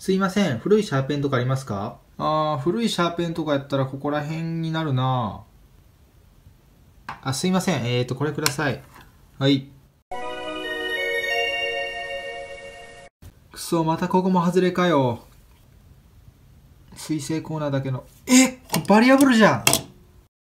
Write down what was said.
すいません。古いシャーペンとかありますか？あー、古いシャーペンとかやったらここら辺になるなあ、すいません。えーと、これください。はい。くそ、またここも外れかよ。水性コーナーだけの。えバリアブルじゃん